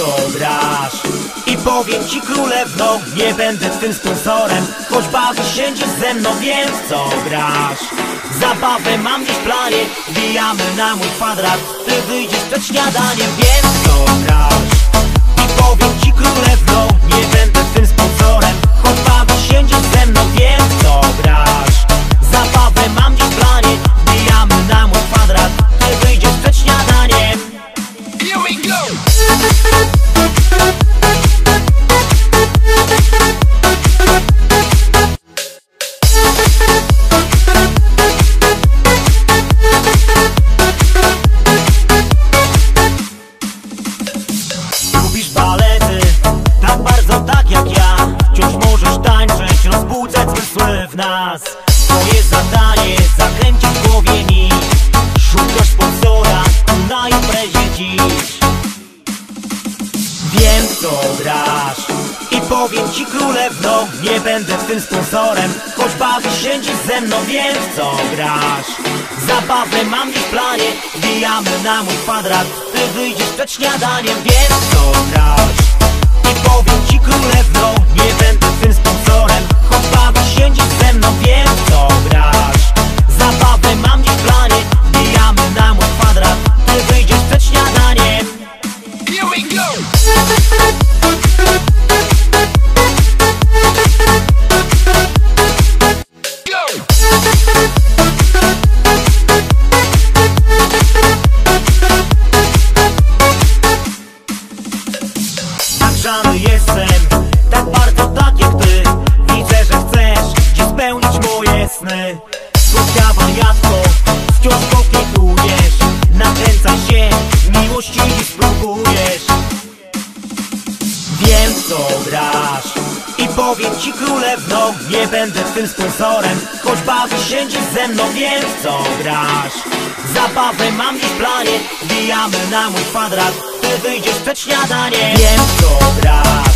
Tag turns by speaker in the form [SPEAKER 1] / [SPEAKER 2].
[SPEAKER 1] co grasz. I powiem ci królewno Nie będę twym sponsorem Choć bawisz się dziś ze mną Wiem co grasz. Zabawę mam dziś w planie Wbijamy na mój kwadrat Ty wyjdziesz przed śniadaniem Wiem co grasz w nas. Twoje zadanie zakręcić w głowie nić Szukasz sponsora na imprezie dziś. Wiem co grasz i powiem ci królewno Nie będę tym sponsorem. Choć bawisz się dziś ze mną Wiem co grasz. Zabawę mam dziś w planie Wbijamy na mój kwadrat. Ty wyjdziesz przed śniadaniem Wiem co grasz. I powiem ci królewno Nie będę co grasz. I powiem ci królewno Nie będę twym sponsorem Choć bawisz się dziś ze mną Wiem co grasz. Zabawę mam dziś w planie Wbijamy na mój kwadrat Ty wyjdziesz przed śniadaniem. Wiem co grasz